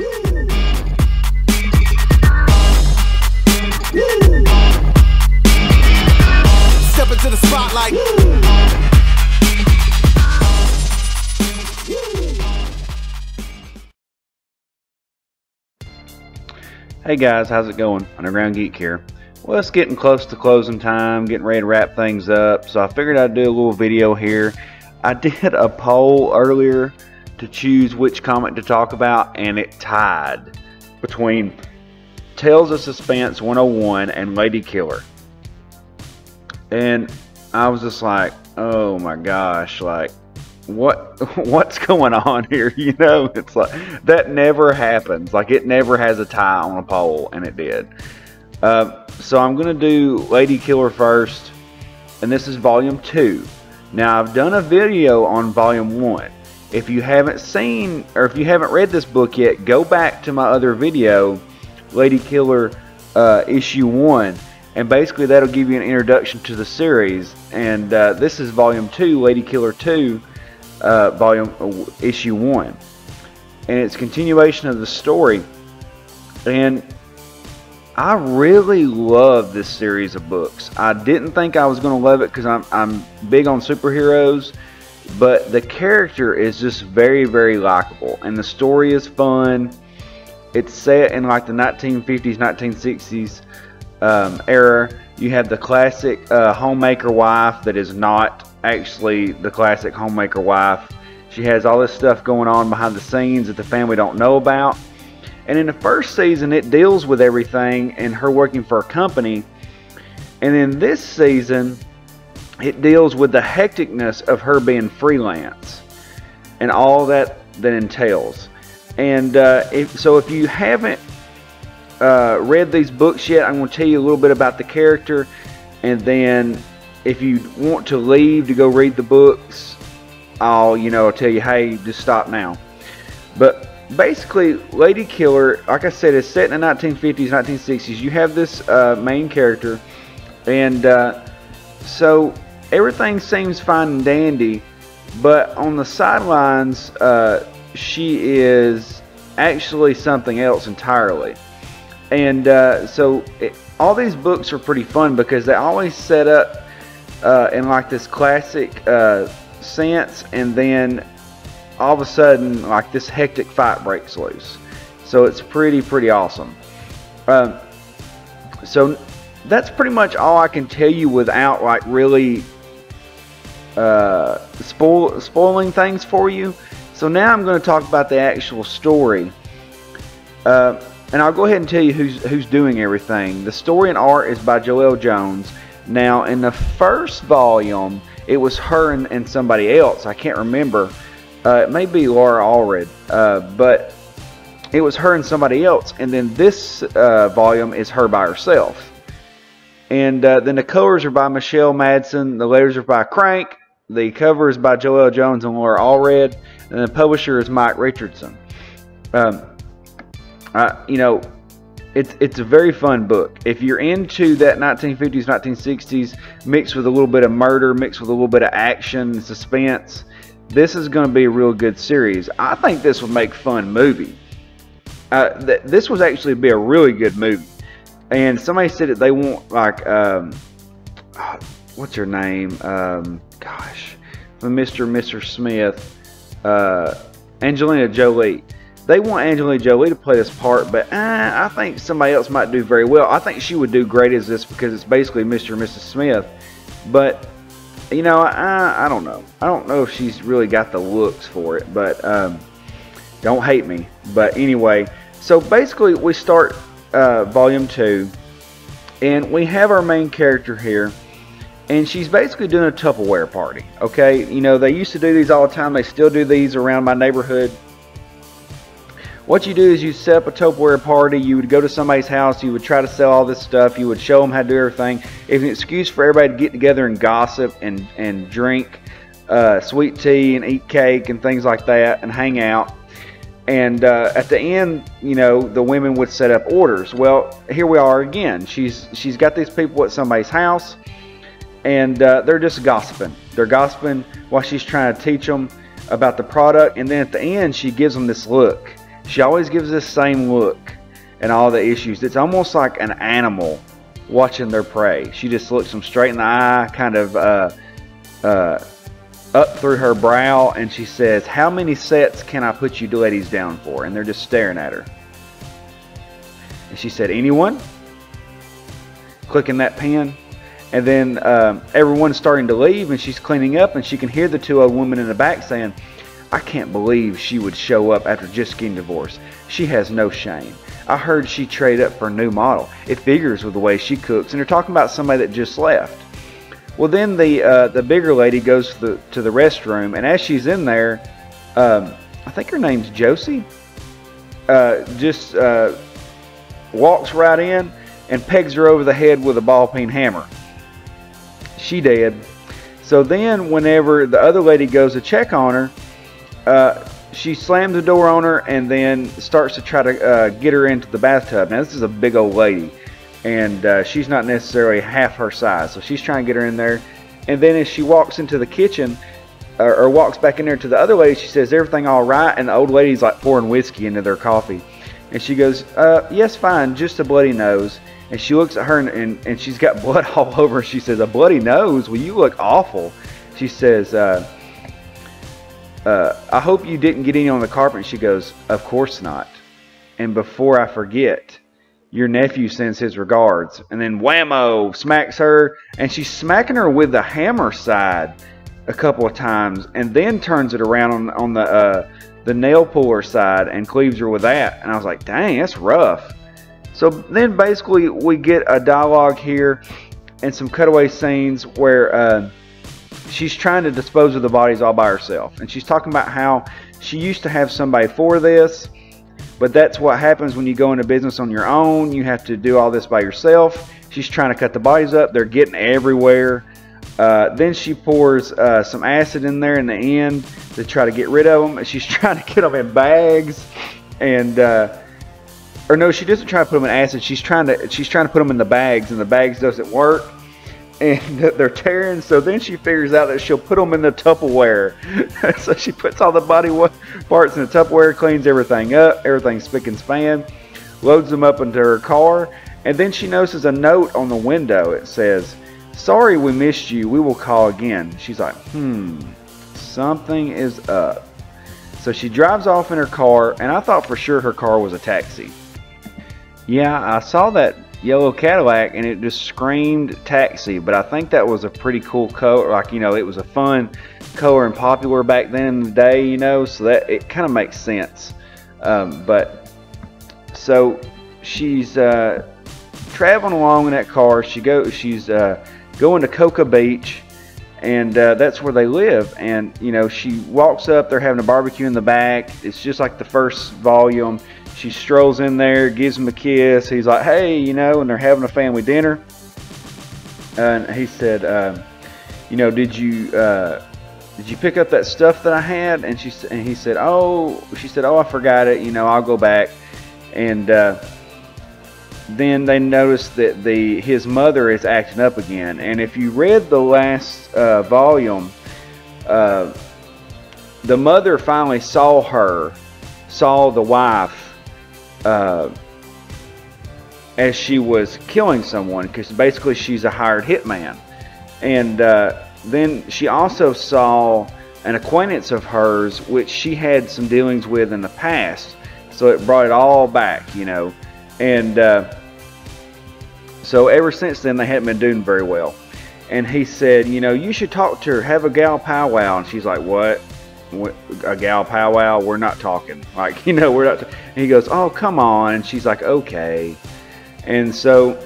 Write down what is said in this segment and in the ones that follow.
Step into the spotlight. Hey guys, how's it going? Underground Geek here. Well, it's getting close to closing time, getting ready to wrap things up, so I figured I'd do a little video here. I did a poll earlier to choose which comic to talk about, and it tied between Tales of Suspense 101 and Lady Killer. And I was just like, oh my gosh, like, what what's going on here? You know it's like that never happens. Like it never has a tie on a poll and it did. Uh, so i'm to do lady killer first and this is volume 2 now i've done a video on volume 1 if you haven't seen or if you haven't read this book yet go back to my other video lady killer uh, issue 1 and basically that'll give you an introduction to the series and uh, this is volume 2 lady killer 2 uh, volume uh, issue one, and it's continuation of the story. And I really love this series of books. I didn't think I was going to love it because I'm I'm big on superheroes, but the character is just very very likable, and the story is fun. It's set in like the 1950s, 1960s um, era. You have the classic uh, homemaker wife that is not actually the classic homemaker wife. She has all this stuff going on behind the scenes that the family don't know about. And in the first season, it deals with everything and her working for a company. And in this season, it deals with the hecticness of her being freelance and all that that entails. And uh, if, so, if you haven't uh, read these books yet, I'm going to tell you a little bit about the character, and then if you want to leave to go read the books, I'll, you know, I'll tell you, hey, just stop now. But basically, Lady Killer, like I said, is set in the 1950s, 1960s. You have this uh, main character, and uh, so everything seems fine and dandy, but on the sidelines, uh, she is actually something else entirely. And uh, so it, all these books are pretty fun because they always set up uh, in like this classic uh, sense, and then all of a sudden, like this hectic fight breaks loose. So it's pretty, pretty awesome. Um, so that's pretty much all I can tell you without like really uh, spoil, spoiling things for you. So now I'm going to talk about the actual story. Uh, and I'll go ahead and tell you who's who's doing everything. The story and art is by Joelle Jones. Now, in the first volume, it was her and, and somebody else. I can't remember. Uh, it may be Laura Allred, uh, but it was her and somebody else. And then this uh, volume is her by herself. And uh, then the colors are by Michelle Madsen. The letters are by Crank. The cover is by Joelle Jones and Laura Allred. And the publisher is Mike Richardson. Um, I, you know, it's it's a very fun book. If you're into that 1950s, 1960s, mixed with a little bit of murder, mixed with a little bit of action, and suspense, this is going to be a real good series. I think this would make fun movie. Uh, th- this was actually be a really good movie. And somebody said that they want like um, what's her name? Um, gosh, Mr. Mr. Smith, uh, Angelina Jolie they want Angelina Jolie to play this part, but uh, I think somebody else might do very well. I think she would do great as this because it's basically Mr. and Mrs. Smith. But you know, I I don't know. I don't know if she's really got the looks for it. But um, don't hate me. But anyway, so basically we start uh, volume two, and we have our main character here. And she's basically doing a Tupperware party. Okay, you know they used to do these all the time. They still do these around my neighborhood what you do is you set up a Tupperware party. You would go to somebody's house. You would try to sell all this stuff. You would show them how to do everything. It's an excuse for everybody to get together and gossip and and drink uh, sweet tea and eat cake and things like that and hang out. And uh, at the end, you know, the women would set up orders. Well, here we are again. She's she's got these people at somebody's house, and uh, they're just gossiping. They're gossiping while she's trying to teach them about the product. And then at the end, she gives them this look She always gives this same look and all the issues. It's almost like an animal watching their prey. She just looks them straight in the eye, kind of uh, uh, up through her brow, and she says, How many sets can I put you ladies down for? And they're just staring at her. And she said, Anyone? Clicking that pen. And then um, everyone's starting to leave, and she's cleaning up, and she can hear the two old women in the back saying, I can't believe she would show up after just getting divorced. She has no shame. I heard she traded up for a new model. It figures with the way she cooks, and they're talking about somebody that just left. Well, then the uh, the bigger lady goes to the to the restroom, and as she's in there, um, I think her name's Josie. Uh, just uh, walks right in and pegs her over the head with a ball peen hammer. She dead. So then, whenever the other lady goes to check on her, uh, she slams the door on her and then starts to try to uh, get her into the bathtub. Now, this is a big old lady, and uh, she's not necessarily half her size, so she's trying to get her in there. And then as she walks into the kitchen, or, or walks back in there to the other lady, she says, "Everything all right?" And the old lady's like pouring whiskey into their coffee, and she goes, uh, "Yes, fine, just a bloody nose." And she looks at her and, and, she's got blood all over. She says, "A bloody nose? Well, you look awful." She says. Uh, uh, I hope you didn't get any on the carpet. She goes, Of course not. And before I forget, your nephew sends his regards. And then whammo, smacks her. And she's smacking her with the hammer side a couple of times and then turns it around on, on the, uh, the nail puller side and cleaves her with that. And I was like, dang, that's rough. So then basically we get a dialogue here and some cutaway scenes where. Uh, she's trying to dispose of the bodies all by herself. And she's talking about how she used to have somebody for this, but that's what happens when you go into business on your own. You have to do all this by yourself. She's trying to cut the bodies up, they're getting everywhere. Uh, then she pours uh, some acid in there in the end to try to get rid of them. She's trying to get them in bags, and uh, or no, she doesn't try to put them in acid. She's trying to she's trying to put them in the bags, and the bags doesn't work and they're tearing. So then she figures out that she'll put them in the Tupperware. so she puts all the body parts in the Tupperware, cleans everything up, everything's spick and span, loads them up into her car, and then she notices a note on the window. It says, "Sorry we missed you. We will call again." She's like, "Hmm, something is up." So she drives off in her car, and I thought for sure her car was a taxi. Yeah, I saw that yellow Cadillac and it just screamed taxi. But I think that was a pretty cool color. Like, you know, it was a fun color and popular back then in the day, you know, so that it kind of makes sense. Um, but so she's uh, traveling along in that car. She go, she's uh, going to Cocoa Beach. And uh, that's where they live. And, you know, she walks up, they're having a barbecue in the back. It's just like the first volume she strolls in there, gives him a kiss. He's like, hey, you know, and they're having a family dinner. And he said, uh, you know, did you uh, did you pick up that stuff that I had? And she and he said, oh, she said, oh, I forgot it. You know, I'll go back. And uh, then they noticed that the his mother is acting up again. And if you read the last uh, volume, uh, the mother finally saw her, saw the wife uh, as she was killing someone because basically she's a hired hitman. And uh, then she also saw an acquaintance of hers which she had some dealings with in the past. So it brought it all back, you know. And uh, so ever since then, they hadn't been doing very well. And he said, you know, you should talk to her, have a gal powwow. And she's like, what? a gal powwow, we're not talking. Like, you know, we're not. he goes, oh, come on. And she's like, okay. And so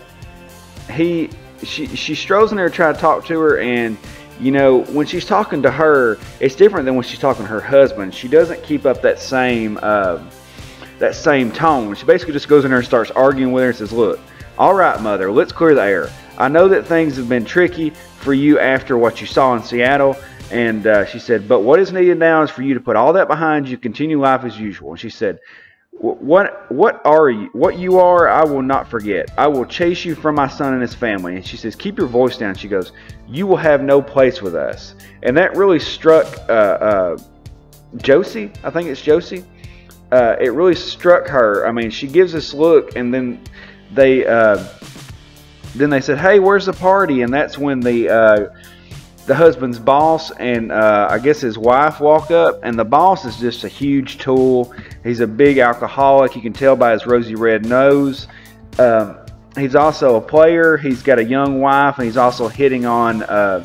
he, she, she strolls in there to try to talk to her. And, you know, when she's talking to her, it's different than when she's talking to her husband. She doesn't keep up that same, uh, that same tone. She basically just goes in there and starts arguing with her and says, look, all right, mother, let's clear the air. I know that things have been tricky for you after what you saw in Seattle. And uh, she said, But what is needed now is for you to put all that behind you, continue life as usual. And she said, what what are you what you are i will not forget i will chase you from my son and his family and she says keep your voice down she goes you will have no place with us and that really struck uh, uh, josie i think it's josie uh, it really struck her. I mean, she gives this look, and then they uh, then they said, "Hey, where's the party?" And that's when the uh, the husband's boss and uh, I guess his wife walk up, and the boss is just a huge tool. He's a big alcoholic. You can tell by his rosy red nose. Um, he's also a player. He's got a young wife, and he's also hitting on uh,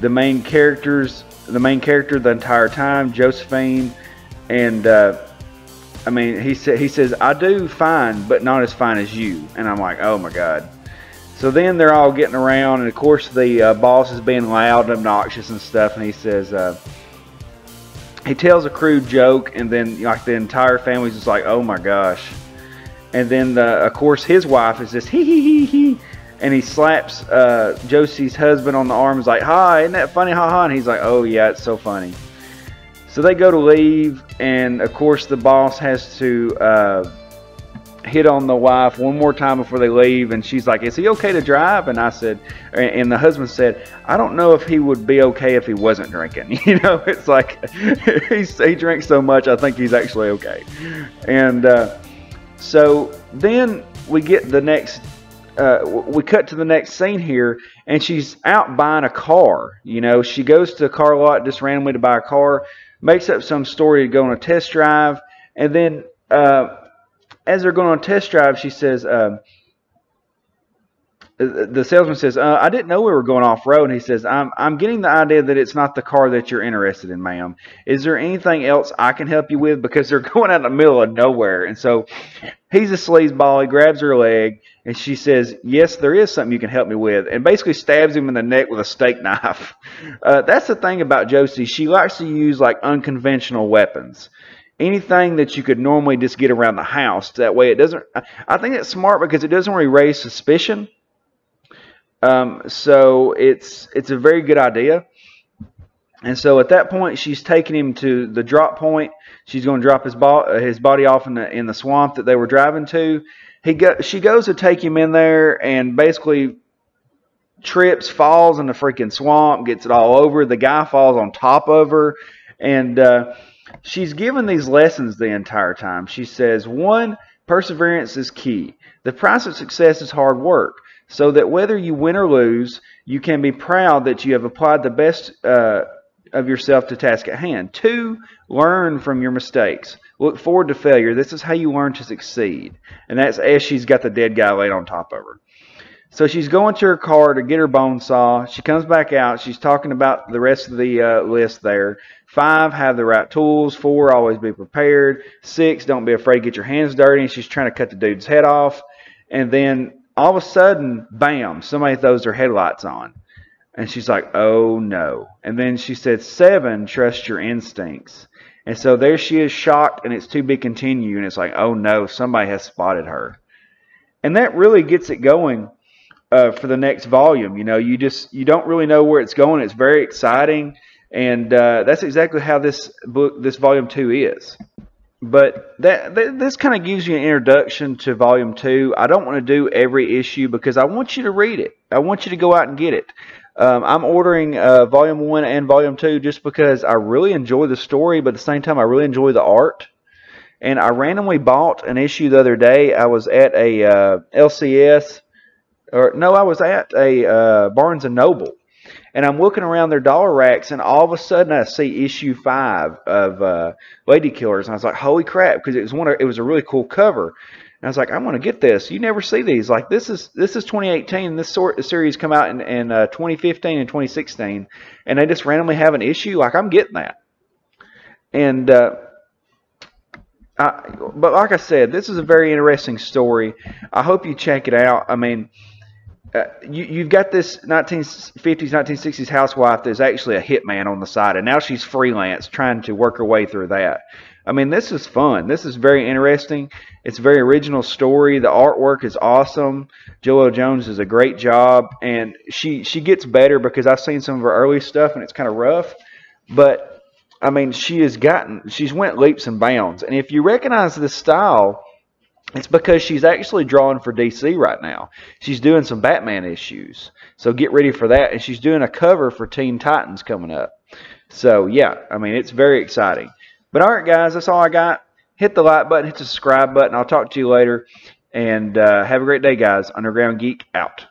the main characters, the main character the entire time, Josephine, and uh, I mean, he said he says I do fine, but not as fine as you, and I'm like, oh my god. So then they're all getting around, and of course the uh, boss is being loud and obnoxious and stuff, and he says, uh, he tells a crude joke, and then like the entire family's just like, oh my gosh. And then the, of course his wife is just hee hee hee hee, and he slaps uh, Josie's husband on the arm, is like, hi, isn't that funny, ha ha, and he's like, oh yeah, it's so funny. So they go to leave, and of course the boss has to uh, hit on the wife one more time before they leave, and she's like, "Is he okay to drive?" And I said, and the husband said, "I don't know if he would be okay if he wasn't drinking." You know, it's like he drinks so much, I think he's actually okay. And uh, so then we get the next. Uh, we cut to the next scene here, and she's out buying a car. You know, she goes to a car lot just randomly to buy a car, makes up some story to go on a test drive, and then uh, as they're going on a test drive, she says, um, the salesman says, uh, I didn't know we were going off road. And he says, I'm, I'm getting the idea that it's not the car that you're interested in, ma'am. Is there anything else I can help you with? Because they're going out in the middle of nowhere. And so he's a sleazeball. He grabs her leg and she says, Yes, there is something you can help me with. And basically stabs him in the neck with a steak knife. Uh, that's the thing about Josie. She likes to use like unconventional weapons anything that you could normally just get around the house. That way, it doesn't. I think it's smart because it doesn't really raise suspicion. Um, so it's it's a very good idea. And so at that point, she's taking him to the drop point. She's going to drop his, bo- his body off in the in the swamp that they were driving to. He go, she goes to take him in there and basically trips, falls in the freaking swamp, gets it all over. The guy falls on top of her, and uh, she's given these lessons the entire time. She says, one, perseverance is key. The price of success is hard work, so that whether you win or lose, you can be proud that you have applied the best uh, of yourself to task at hand. Two, learn from your mistakes. Look forward to failure. This is how you learn to succeed. And that's as she's got the dead guy laid on top of her. So she's going to her car to get her bone saw. She comes back out. She's talking about the rest of the uh, list there. Five, have the right tools. Four, always be prepared. Six, don't be afraid to get your hands dirty. And she's trying to cut the dude's head off. And then all of a sudden, bam, somebody throws their headlights on. And she's like, oh no. And then she said, seven, trust your instincts. And so there she is shocked and it's to be continued. And it's like, oh no, somebody has spotted her. And that really gets it going uh, for the next volume. You know, you just you don't really know where it's going. It's very exciting, and uh, that's exactly how this book, this volume two, is. But that, that this kind of gives you an introduction to volume two. I don't want to do every issue because I want you to read it. I want you to go out and get it. Um, I'm ordering uh, volume one and volume two just because I really enjoy the story, but at the same time, I really enjoy the art. And I randomly bought an issue the other day. I was at a uh, LCS or no, I was at a uh, Barnes and Noble, and I'm looking around their dollar racks, and all of a sudden I see issue five of uh, Lady Killers, and I was like, "Holy crap!" Because it was one, of, it was a really cool cover, and I was like, "I want to get this." You never see these. Like this is this is 2018. This sort of series come out in, in uh, 2015 and 2016, and they just randomly have an issue. Like I'm getting that, and. Uh, I, but like I said, this is a very interesting story. I hope you check it out. I mean, uh, you, you've got this 1950s, 1960s housewife that's actually a hitman on the side, and now she's freelance trying to work her way through that. I mean, this is fun. This is very interesting. It's a very original story. The artwork is awesome. Joelle Jones does a great job, and she she gets better because I've seen some of her early stuff, and it's kind of rough. But I mean, she has gotten she's went leaps and bounds. And if you recognize this style, it's because she's actually drawing for DC right now. She's doing some Batman issues. So get ready for that. And she's doing a cover for Teen Titans coming up. So, yeah, I mean, it's very exciting. But all right, guys, that's all I got. hit the like button, hit the subscribe button. I'll talk to you later. And uh, have a great day, guys. Underground Geek out.